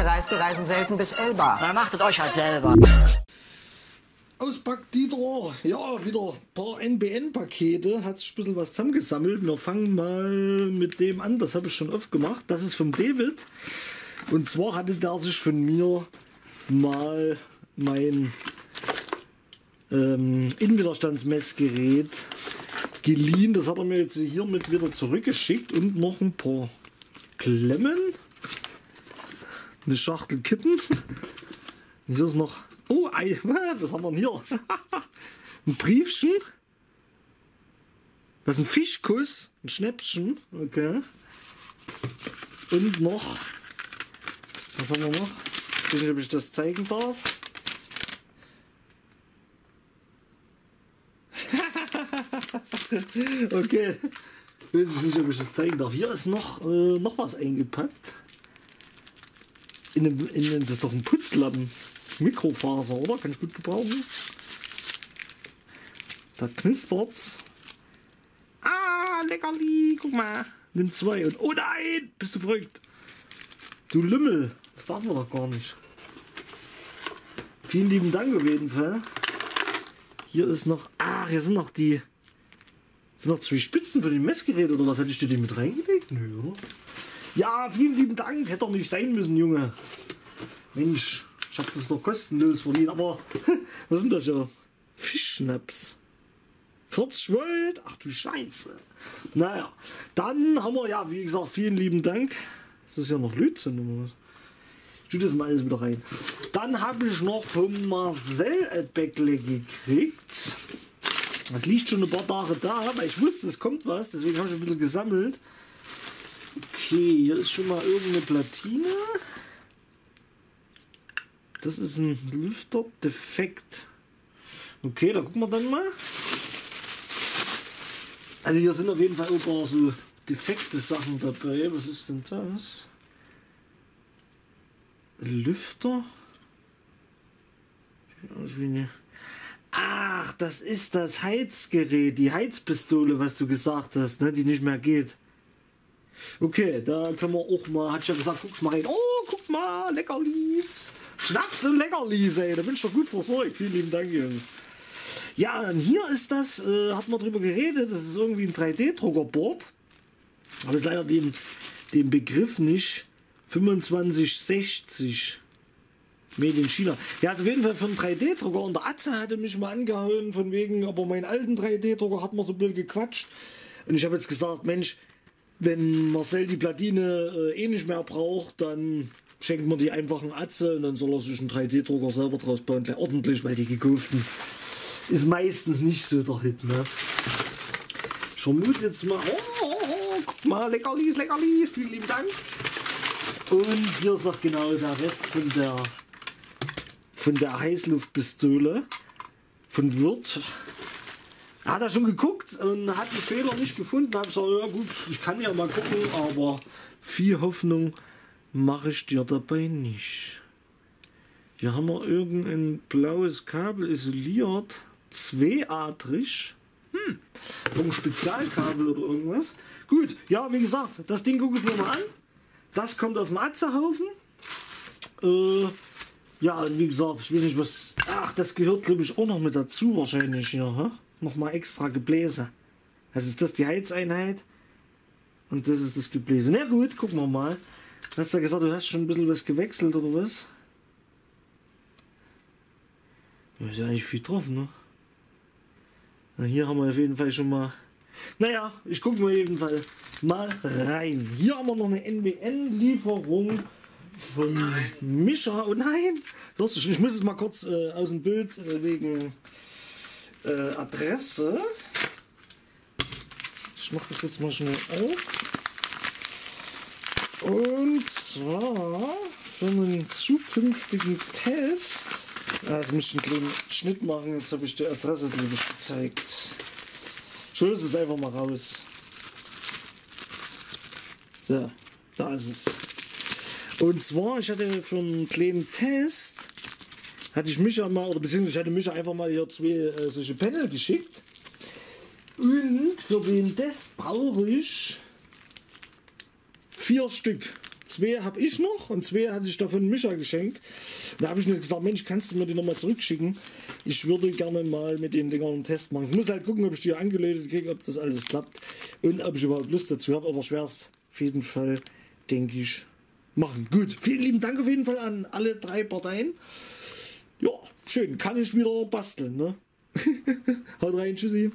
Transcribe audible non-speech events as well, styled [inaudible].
Gereiste reisen selten bis Elba. Na, macht es euch halt selber. Auspack Dieter. Ja, wieder ein paar NBN-Pakete. Hat sich ein bisschen was zusammengesammelt. Wir fangen mal mit dem an. Das habe ich schon oft gemacht. Das ist vom David. Und zwar hatte der sich von mir mal mein ähm, Innenwiderstandsmessgerät geliehen. Das hat er mir jetzt hiermit wieder zurückgeschickt. Und noch ein paar Klemmen. Eine Schachtel Kippen. Und [laughs] hier ist noch Oh, ei, [laughs] was haben wir denn hier? [laughs] ein Briefchen. Das ist ein Fischkuss, ein Schnäppchen. Okay. Und noch, was haben wir noch? Ich weiß nicht, ob ich das zeigen darf. okay. Weiß ich nicht, ob ich das zeigen darf. Hier ist noch, äh, noch was eingepackt. In einem, in einem, das ist doch ein Putzlappen. Mikrofaser, oder? Kann ich gut gebrauchen. Da knistert's. Ah, leckerli, guck mal. Nimm zwei und oh nein, bist du verrückt. Du Lümmel, das darf man doch gar nicht. Vielen lieben Dank auf jeden Fall. Hier ist noch, ah, hier sind noch die, sind noch zwei Spitzen für die Messgeräte oder was hätte ich dir die mit reingelegt? Nö, oder? Ja, vielen lieben Dank, hätte doch nicht sein müssen, Junge. Mensch, ich habe das doch kostenlos verliehen, aber was sind das ja? Fischschnaps. 40 Volt, ach du Scheiße. Naja, dann haben wir ja, wie gesagt, vielen lieben Dank. Das ist ja noch was? Ich tue das mal alles wieder rein. Dann habe ich noch von Marcel ein Bäckle gekriegt. Das liegt schon ein paar Tage da, weil ich wusste, es kommt was, deswegen habe ich ein bisschen gesammelt. Okay, hier ist schon mal irgendeine Platine. Das ist ein Lüfter defekt. Okay, da gucken wir dann mal. Also hier sind auf jeden Fall auch paar so defekte Sachen dabei. Was ist denn das? Lüfter? Ach, das ist das Heizgerät, die Heizpistole, was du gesagt hast, ne, die nicht mehr geht. Okay, da können wir auch mal, hat ja gesagt, guck mal rein. Oh, guck mal, Leckerlis. Schnaps und Leckerlis, ey, da bin ich doch gut versorgt. Vielen lieben Dank, Jungs. Ja, und hier ist das, äh, hat man drüber geredet, das ist irgendwie ein 3D-Druckerboard. Aber ist leider den, den Begriff nicht. 2560 Made in China. Ja, also auf jeden Fall für einen 3D-Drucker. Und der Atze hatte mich mal angehauen, von wegen, aber meinen alten 3D-Drucker hat man so ein bisschen gequatscht. Und ich habe jetzt gesagt, Mensch, wenn Marcel die Platine äh, eh nicht mehr braucht, dann schenkt man die einfach einen Atze und dann soll er sich einen 3D-Drucker selber draus bauen, gleich ordentlich, weil die gekauften ist meistens nicht so der Hit. Ne? Ich vermute jetzt mal, oh, oh, oh, guck mal, Leckerlis, Leckerlis, vielen lieben Dank. Und hier ist noch genau der Rest von der von der Heißluftpistole von Wirt. Hat er schon geguckt und hat den Fehler nicht gefunden. Hab gesagt, ja gut, ich kann ja mal gucken, aber viel Hoffnung mache ich dir dabei nicht. Hier haben wir irgendein blaues Kabel isoliert, zweiadrig. Hm, ein Spezialkabel oder irgendwas. Gut, ja, wie gesagt, das Ding gucke ich mir mal an. Das kommt auf den Atzehaufen. Äh, ja, wie gesagt, ich will nicht was. Ach, das gehört glaube ich auch noch mit dazu wahrscheinlich hier. Hä? Nochmal extra Gebläse. Also ist das die Heizeinheit und das ist das Gebläse. Na gut, gucken wir mal. Du hast ja gesagt, du hast schon ein bisschen was gewechselt oder was? Da ist ja eigentlich viel drauf, ne? Na, hier haben wir auf jeden Fall schon mal. Naja, ich gucke mal jeden Fall mal rein. Hier haben wir noch eine NBN-Lieferung von nein. Mischa. Oh nein! Lustig, ich muss es mal kurz äh, aus dem Bild äh, wegen äh, Adresse. Ich mache das jetzt mal schnell auf. Und zwar für einen zukünftigen Test. Ah, jetzt muss ich einen kleinen Schnitt machen. Jetzt habe ich die Adresse, glaube ich, gezeigt. Ich löse es einfach mal raus. So, da ist es. Und zwar, ich hatte für einen kleinen Test, hatte ich Micha mal, oder beziehungsweise ich hatte Micha einfach mal hier zwei äh, solche Panel geschickt. Und für den Test brauche ich vier Stück. zwei habe ich noch und zwei hatte ich davon Mischa geschenkt. Da habe ich mir gesagt, Mensch, kannst du mir die nochmal zurückschicken? Ich würde gerne mal mit den Dingern einen Test machen. Ich muss halt gucken, ob ich die angeleitet kriege, ob das alles klappt und ob ich überhaupt Lust dazu habe. Aber schwerst auf jeden Fall, denke ich, machen. Gut, vielen lieben Dank auf jeden Fall an alle drei Parteien. Ja, schön, kann ich wieder basteln, ne? [laughs] Haut rein, tschüssi.